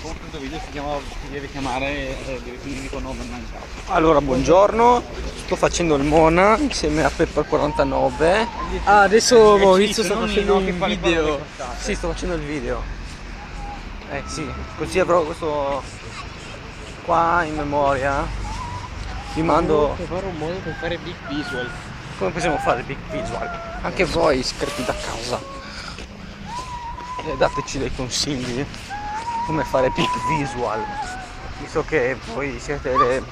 questo video si, chiama, si deve chiamare eh, dico nome mancato. Allora, buongiorno, sto facendo il Mona insieme a Pepper 49. Ah, adesso Maurizio sta facendo un le video. Sì, sto facendo il video. Eh sì, così avrò questo qua in memoria. Vi mando trovare un modo per fare big visual. come possiamo fare il big visual. Anche voi iscritti da casa. E dateci dei consigli come fare big visual. Visto che voi siete le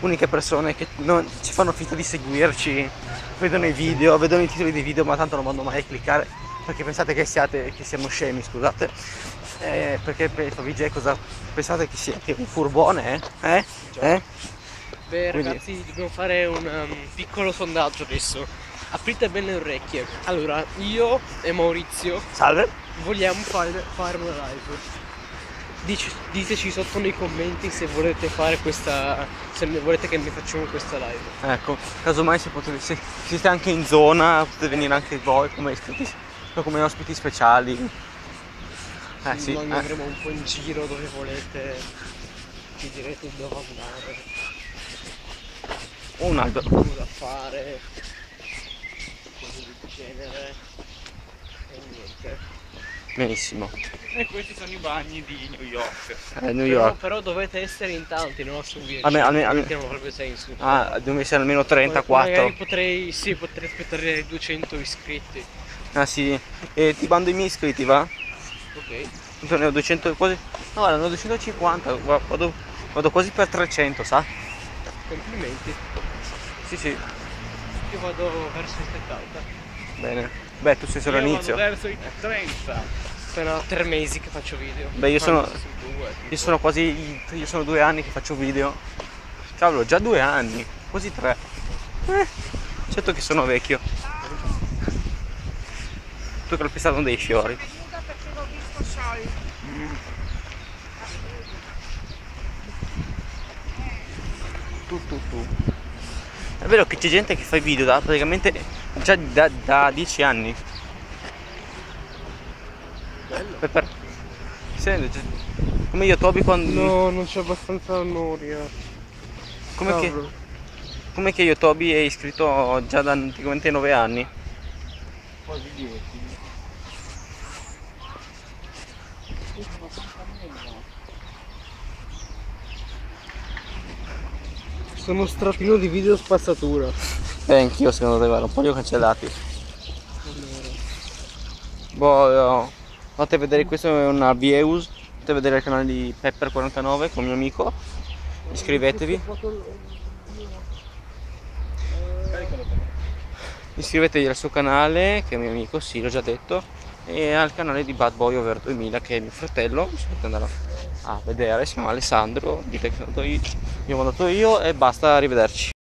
uniche persone che non ci fanno finta di seguirci, vedono i video, vedono i titoli dei video, ma tanto non vanno mai a cliccare perché pensate che siate che siamo scemi, scusate. Eh, perché per cosa pensate che sia? Che un furbone, eh? Eh? Eh? Beh Quindi- ragazzi dobbiamo fare un um, piccolo sondaggio adesso. Aprite bene le orecchie. Allora, io e Maurizio Salve? vogliamo fare, fare una live. Dici- diteci sotto nei commenti se volete fare questa. se volete che ne facciamo questa live. Ecco, casomai se, potete, se siete anche in zona potete venire anche voi come, iscritti, come ospiti speciali. Eh sì, Noi eh. andremo un po' in giro dove volete. Ci direte dove andare, un albero. cosa da fare. Cose del genere. E niente. Benissimo. E questi sono i bagni di New York. Eh, New Però, York. però dovete essere in tanti, non subirci. Almeno- almeno- altrimenti non ha proprio senso. Ah, devono essere almeno Magari 34. potrei, sì, potrei aspettare i 200 iscritti. Ah sì. E ti bando i miei iscritti, va? Ok. Ne ho 200 quasi. No, guarda, ne ho 250. guarda, Vado, vado quasi per 300, sa? Complimenti. Sì, sì. Io vado verso i 70. Bene. Beh, tu sei solo all'inizio. verso i 30. Sono tre mesi che faccio video. Beh, io sono-. Io sono quasi. Io sono due anni che faccio video. Cavolo, già due anni. Quasi tre. Eh, certo che sono vecchio. Tu calpestato dei fiori. aiuta perché l'ho visto sciolto. Tu tu tu. È vero che c'è gente che fa i video da praticamente già da, da dieci anni. Bello. Per, Senti, cioè, come io Toby quando. No, non c'è abbastanza noria. come, che, come che io Toby è iscritto già da praticamente nove anni. Quasi 10. Sono strapieno di video spazzatura. Eh, anch'io secondo te, guarda, un po' li ho cancellati. Boh, fate vedere, questo è una views. Fate vedere il canale di Pepper49 con mio amico. Iscrivetevi. Iscrivetevi al suo canale, che è mio amico, sì, l'ho già detto. E al canale di Bad Boy Over 2000, che è mio fratello. Se volete andare a vedere, si chiama Alessandro. Dite che andato io, io ho mandato io e basta, arrivederci.